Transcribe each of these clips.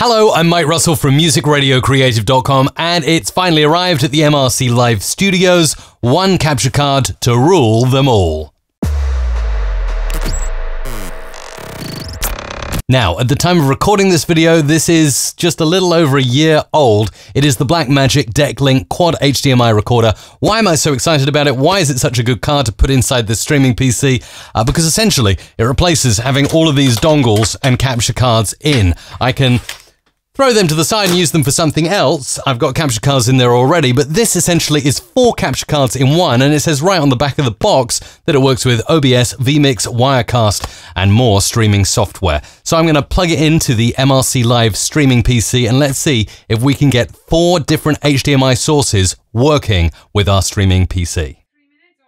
Hello, I'm Mike Russell from musicradiocreative.com, and it's finally arrived at the MRC Live Studios. One capture card to rule them all. Now, at the time of recording this video, this is just a little over a year old. It is the Blackmagic DeckLink Quad HDMI recorder. Why am I so excited about it? Why is it such a good card to put inside this streaming PC? Uh, because essentially, it replaces having all of these dongles and capture cards in. I can throw them to the side and use them for something else. I've got capture cards in there already, but this essentially is four capture cards in one, and it says right on the back of the box that it works with OBS, vMix, Wirecast, and more streaming software. So I'm going to plug it into the MRC Live streaming PC, and let's see if we can get four different HDMI sources working with our streaming PC.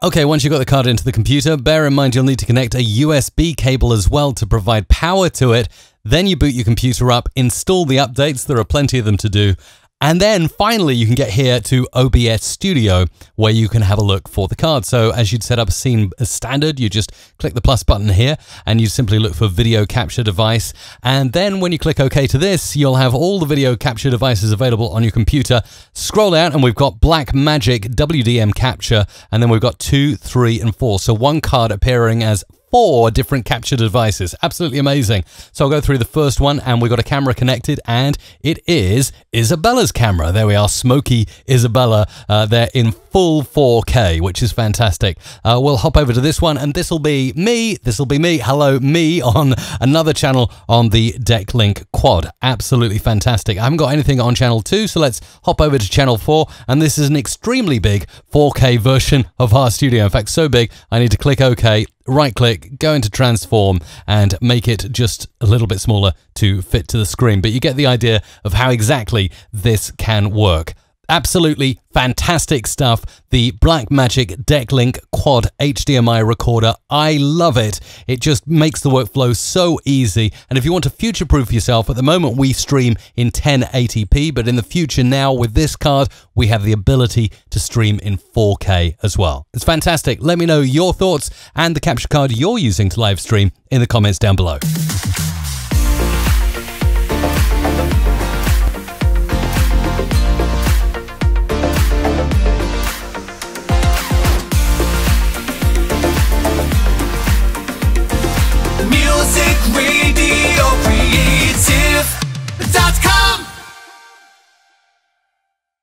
Okay, once you've got the card into the computer, bear in mind you'll need to connect a USB cable as well to provide power to it. Then you boot your computer up, install the updates, there are plenty of them to do, and then finally, you can get here to OBS Studio where you can have a look for the card. So as you'd set up a scene as standard, you just click the plus button here and you simply look for video capture device. And then when you click OK to this, you'll have all the video capture devices available on your computer. Scroll down and we've got Blackmagic WDM capture and then we've got two, three and four. So one card appearing as four different capture devices. Absolutely amazing. So I'll go through the first one and we've got a camera connected and it is Isabella's camera. There we are, smoky Isabella. Uh, they're in full 4K, which is fantastic. Uh, we'll hop over to this one and this will be me. This will be me. Hello, me on another channel on the DeckLink Quad. Absolutely fantastic. I haven't got anything on channel 2, so let's hop over to channel 4 and this is an extremely big 4K version of our studio. In fact, so big I need to click OK right click, go into transform and make it just a little bit smaller to fit to the screen. But you get the idea of how exactly this can work. Absolutely fantastic stuff. The Blackmagic DeckLink Quad HDMI recorder. I love it. It just makes the workflow so easy. And if you want to future proof yourself, at the moment we stream in 1080p, but in the future now with this card, we have the ability to stream in 4K as well. It's fantastic. Let me know your thoughts and the capture card you're using to live stream in the comments down below.